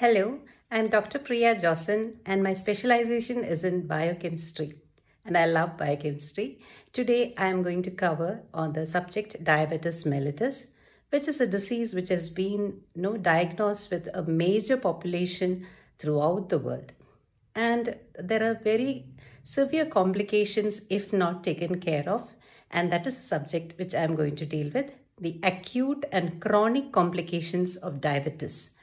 Hello, I'm Dr. Priya Josson and my specialization is in biochemistry and I love biochemistry. Today I am going to cover on the subject diabetes mellitus which is a disease which has been you know, diagnosed with a major population throughout the world. And there are very severe complications if not taken care of and that is a subject which I am going to deal with, the acute and chronic complications of diabetes.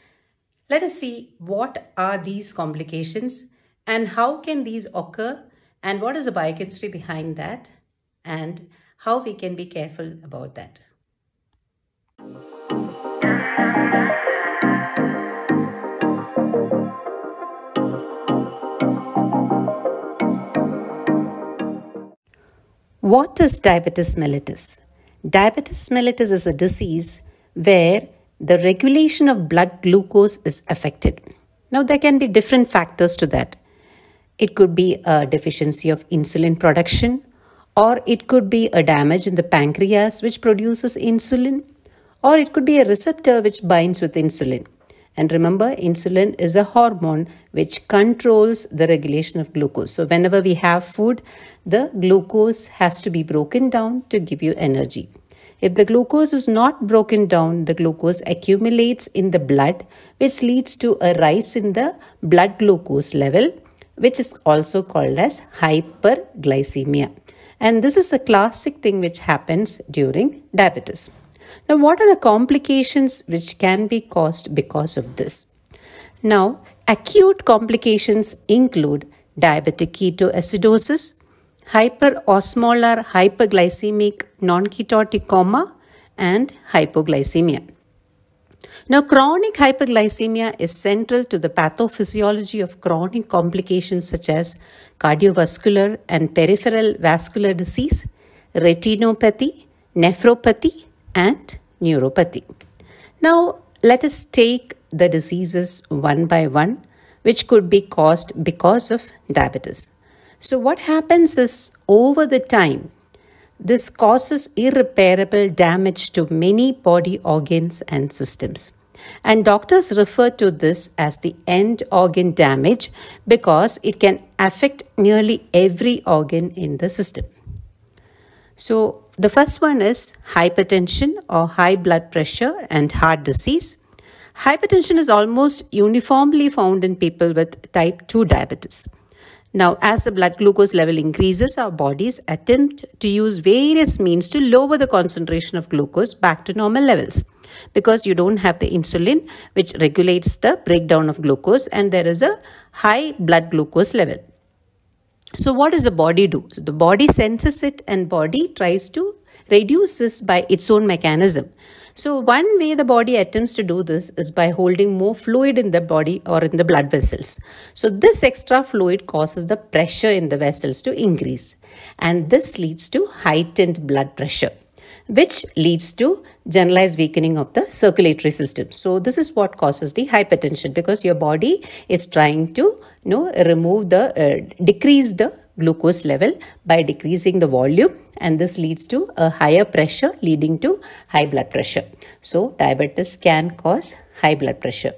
Let us see what are these complications and how can these occur and what is the biochemistry behind that and how we can be careful about that. What is diabetes mellitus? Diabetes mellitus is a disease where the regulation of blood glucose is affected. Now, there can be different factors to that. It could be a deficiency of insulin production, or it could be a damage in the pancreas which produces insulin, or it could be a receptor which binds with insulin. And remember, insulin is a hormone which controls the regulation of glucose. So, whenever we have food, the glucose has to be broken down to give you energy. If the glucose is not broken down, the glucose accumulates in the blood, which leads to a rise in the blood glucose level, which is also called as hyperglycemia. And this is a classic thing which happens during diabetes. Now, what are the complications which can be caused because of this? Now, acute complications include diabetic ketoacidosis, hyperosmolar hyperglycemic non-ketotic coma and hypoglycemia. Now, chronic hyperglycemia is central to the pathophysiology of chronic complications such as cardiovascular and peripheral vascular disease, retinopathy, nephropathy, and neuropathy. Now, let us take the diseases one by one, which could be caused because of diabetes. So, what happens is over the time, this causes irreparable damage to many body organs and systems. And doctors refer to this as the end organ damage because it can affect nearly every organ in the system. So, the first one is hypertension or high blood pressure and heart disease. Hypertension is almost uniformly found in people with type 2 diabetes. Now, as the blood glucose level increases, our bodies attempt to use various means to lower the concentration of glucose back to normal levels because you don't have the insulin which regulates the breakdown of glucose and there is a high blood glucose level. So what does the body do? So the body senses it and body tries to reduce this by its own mechanism. So one way the body attempts to do this is by holding more fluid in the body or in the blood vessels. So this extra fluid causes the pressure in the vessels to increase and this leads to heightened blood pressure which leads to generalized weakening of the circulatory system. So this is what causes the hypertension because your body is trying to you know remove the uh, decrease the glucose level by decreasing the volume and this leads to a higher pressure leading to high blood pressure. So diabetes can cause high blood pressure.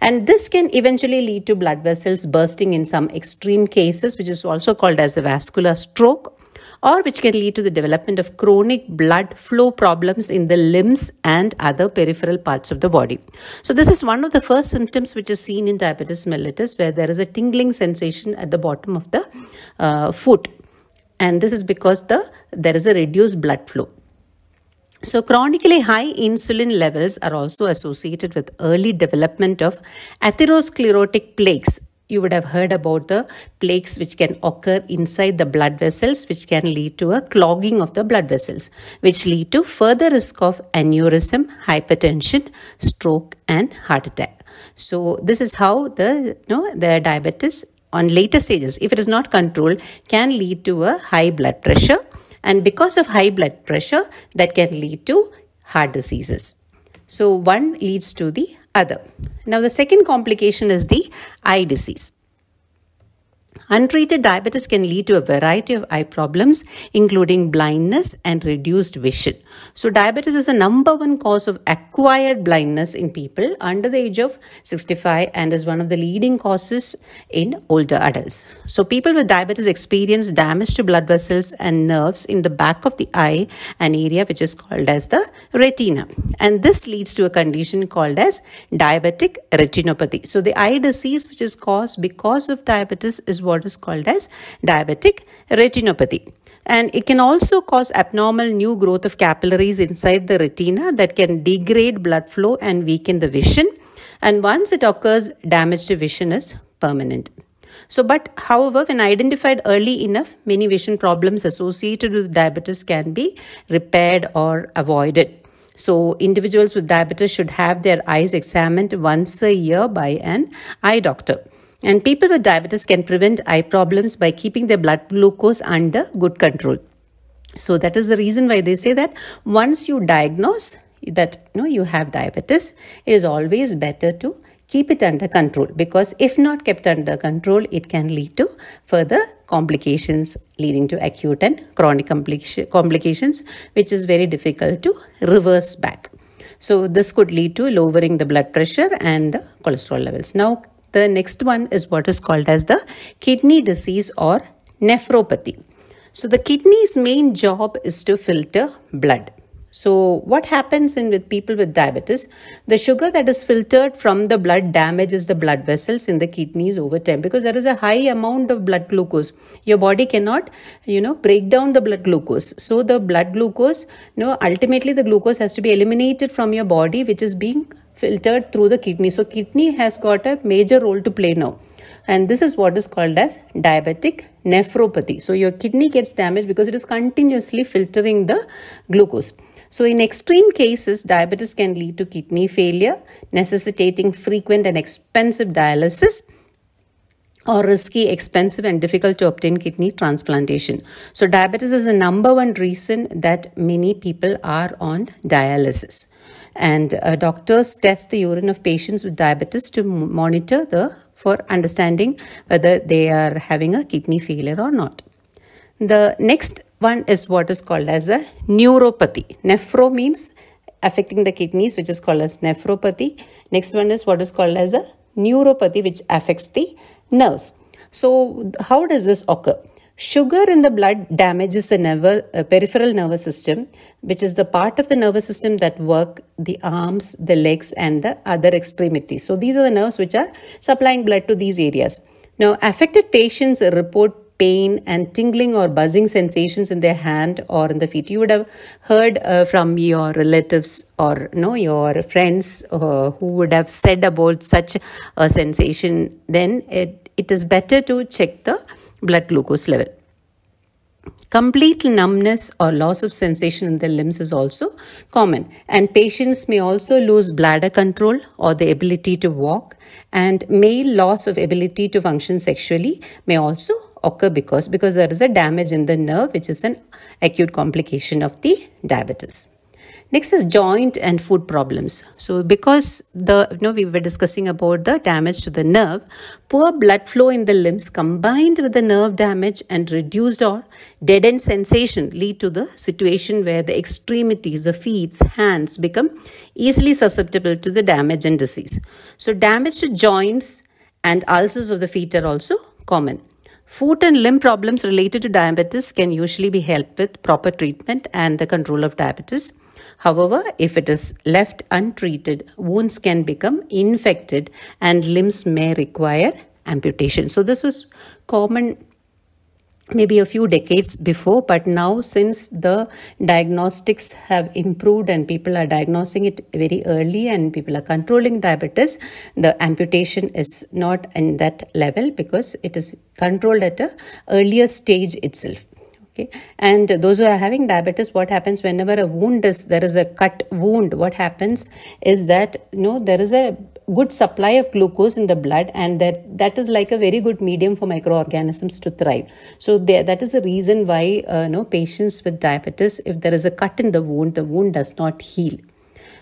And this can eventually lead to blood vessels bursting in some extreme cases, which is also called as a vascular stroke, or which can lead to the development of chronic blood flow problems in the limbs and other peripheral parts of the body. So this is one of the first symptoms which is seen in diabetes mellitus, where there is a tingling sensation at the bottom of the uh, foot. And this is because the there is a reduced blood flow. So, chronically high insulin levels are also associated with early development of atherosclerotic plaques. You would have heard about the plaques which can occur inside the blood vessels, which can lead to a clogging of the blood vessels, which lead to further risk of aneurysm, hypertension, stroke, and heart attack. So, this is how the you know, the diabetes on later stages, if it is not controlled, can lead to a high blood pressure and because of high blood pressure, that can lead to heart diseases. So one leads to the other. Now the second complication is the eye disease. Untreated diabetes can lead to a variety of eye problems, including blindness and reduced vision. So, diabetes is a number one cause of acquired blindness in people under the age of 65 and is one of the leading causes in older adults. So, people with diabetes experience damage to blood vessels and nerves in the back of the eye, an area which is called as the retina. And this leads to a condition called as diabetic retinopathy. So, the eye disease which is caused because of diabetes is what is called as diabetic retinopathy. And it can also cause abnormal new growth of capillaries inside the retina that can degrade blood flow and weaken the vision. And once it occurs, damage to vision is permanent. So, but however, when identified early enough, many vision problems associated with diabetes can be repaired or avoided. So, individuals with diabetes should have their eyes examined once a year by an eye doctor. And people with diabetes can prevent eye problems by keeping their blood glucose under good control. So that is the reason why they say that once you diagnose that you know you have diabetes, it is always better to keep it under control because if not kept under control, it can lead to further complications leading to acute and chronic complications, which is very difficult to reverse back. So this could lead to lowering the blood pressure and the cholesterol levels. Now the next one is what is called as the kidney disease or nephropathy. So the kidney's main job is to filter blood. So what happens in with people with diabetes? The sugar that is filtered from the blood damages the blood vessels in the kidneys over time because there is a high amount of blood glucose. Your body cannot, you know, break down the blood glucose. So the blood glucose, you know, ultimately the glucose has to be eliminated from your body, which is being filtered through the kidney. So kidney has got a major role to play now. And this is what is called as diabetic nephropathy. So your kidney gets damaged because it is continuously filtering the glucose. So in extreme cases, diabetes can lead to kidney failure, necessitating frequent and expensive dialysis or risky, expensive and difficult to obtain kidney transplantation. So diabetes is the number one reason that many people are on dialysis and uh, doctors test the urine of patients with diabetes to monitor the for understanding whether they are having a kidney failure or not. The next one is what is called as a neuropathy. Nephro means affecting the kidneys which is called as nephropathy. Next one is what is called as a neuropathy which affects the nerves. So how does this occur? Sugar in the blood damages the nerve, uh, peripheral nervous system, which is the part of the nervous system that work the arms, the legs, and the other extremities. So these are the nerves which are supplying blood to these areas. Now, affected patients report pain and tingling or buzzing sensations in their hand or in the feet. You would have heard uh, from your relatives or you know, your friends uh, who would have said about such a sensation. Then it, it is better to check the blood glucose level. Complete numbness or loss of sensation in the limbs is also common and patients may also lose bladder control or the ability to walk and male loss of ability to function sexually may also occur because because there is a damage in the nerve which is an acute complication of the diabetes. Next is joint and foot problems. So because the you know we were discussing about the damage to the nerve, poor blood flow in the limbs combined with the nerve damage and reduced or deadened sensation lead to the situation where the extremities, the feet, hands become easily susceptible to the damage and disease. So damage to joints and ulcers of the feet are also common. Foot and limb problems related to diabetes can usually be helped with proper treatment and the control of diabetes. However, if it is left untreated, wounds can become infected and limbs may require amputation. So this was common maybe a few decades before but now since the diagnostics have improved and people are diagnosing it very early and people are controlling diabetes the amputation is not in that level because it is controlled at a earlier stage itself okay. And those who are having diabetes what happens whenever a wound is there is a cut wound what happens is that you know there is a good supply of glucose in the blood and that that is like a very good medium for microorganisms to thrive. So there, that is the reason why uh, you know patients with diabetes if there is a cut in the wound the wound does not heal.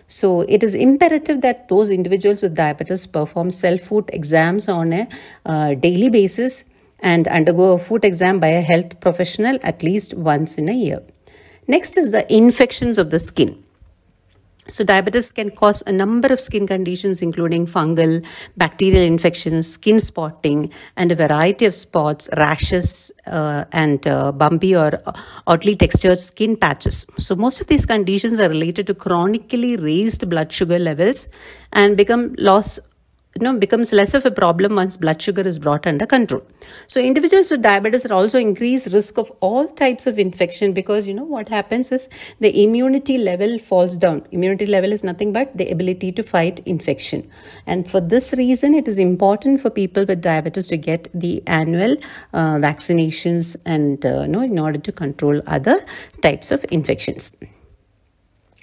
So it is imperative that those individuals with diabetes perform self foot exams on a uh, daily basis and undergo a foot exam by a health professional at least once in a year. Next is the infections of the skin. So, diabetes can cause a number of skin conditions, including fungal, bacterial infections, skin spotting, and a variety of spots, rashes, uh, and uh, bumpy or oddly textured skin patches. So, most of these conditions are related to chronically raised blood sugar levels and become loss you know becomes less of a problem once blood sugar is brought under control. So individuals with diabetes are also increased risk of all types of infection because you know what happens is the immunity level falls down. Immunity level is nothing but the ability to fight infection. And for this reason it is important for people with diabetes to get the annual uh, vaccinations and uh, you know in order to control other types of infections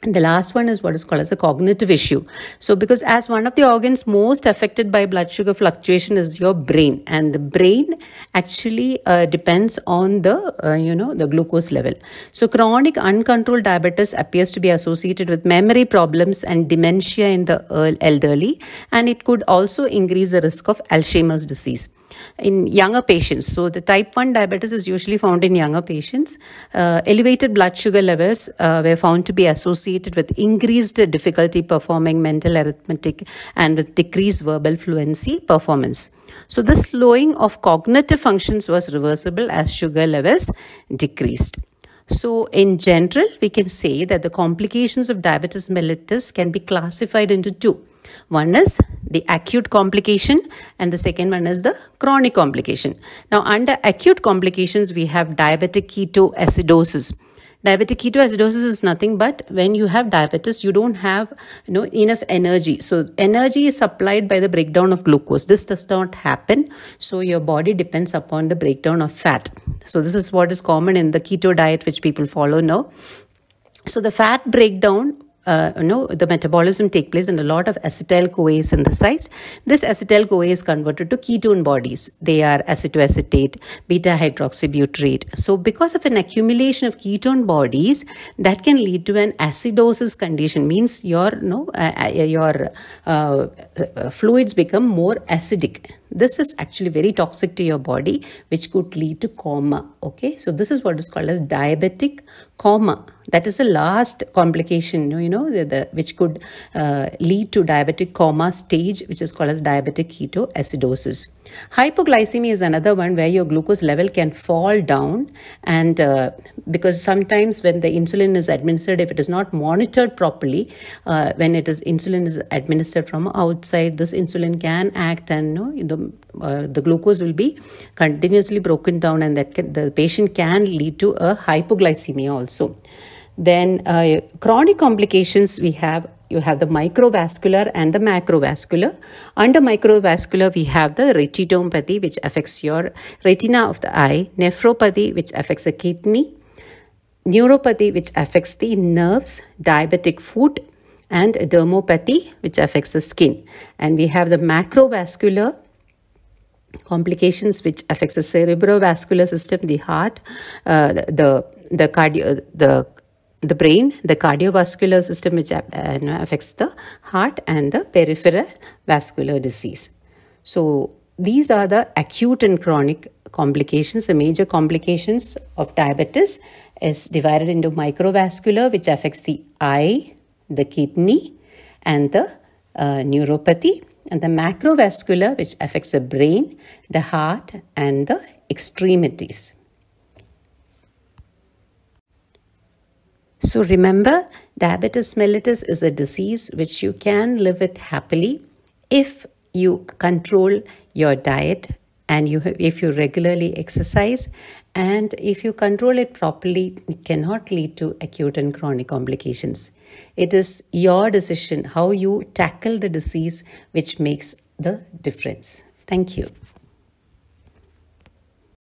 and the last one is what is called as a cognitive issue. So, because as one of the organs most affected by blood sugar fluctuation is your brain, and the brain actually uh, depends on the uh, you know the glucose level. So, chronic uncontrolled diabetes appears to be associated with memory problems and dementia in the elderly, and it could also increase the risk of Alzheimer's disease in younger patients. So, the type 1 diabetes is usually found in younger patients. Uh, elevated blood sugar levels uh, were found to be associated with increased difficulty performing mental arithmetic and with decreased verbal fluency performance. So, the slowing of cognitive functions was reversible as sugar levels decreased. So, in general, we can say that the complications of diabetes mellitus can be classified into two. One is the acute complication and the second one is the chronic complication. Now under acute complications we have diabetic ketoacidosis. Diabetic ketoacidosis is nothing but when you have diabetes you don't have you know enough energy. So energy is supplied by the breakdown of glucose. This does not happen. So your body depends upon the breakdown of fat. So this is what is common in the keto diet which people follow now. So the fat breakdown uh, you know, the metabolism take place and a lot of acetyl-CoA is synthesized. This acetyl-CoA is converted to ketone bodies. They are acetoacetate, beta-hydroxybutyrate. So because of an accumulation of ketone bodies, that can lead to an acidosis condition, means your, you know, uh, uh your uh, fluids become more acidic. This is actually very toxic to your body, which could lead to coma. Okay, so this is what is called as diabetic coma. That is the last complication, you know, the, the, which could uh, lead to diabetic coma stage, which is called as diabetic ketoacidosis. Hypoglycemia is another one where your glucose level can fall down and uh, because sometimes when the insulin is administered, if it is not monitored properly, uh, when it is insulin is administered from outside, this insulin can act and you know, the, uh, the glucose will be continuously broken down and that can, the patient can lead to a hypoglycemia also. Then uh, chronic complications we have you have the microvascular and the macrovascular. Under microvascular, we have the retinoscopy, which affects your retina of the eye, nephropathy, which affects the kidney, neuropathy, which affects the nerves, diabetic foot, and dermopathy, which affects the skin. And we have the macrovascular complications which affects the cerebrovascular system, the heart, uh, the the cardio, the the brain, the cardiovascular system which uh, affects the heart and the peripheral vascular disease. So these are the acute and chronic complications. The major complications of diabetes is divided into microvascular which affects the eye, the kidney and the uh, neuropathy and the macrovascular which affects the brain, the heart and the extremities. So remember, diabetes mellitus is a disease which you can live with happily if you control your diet and you if you regularly exercise and if you control it properly it cannot lead to acute and chronic complications. It is your decision how you tackle the disease which makes the difference. Thank you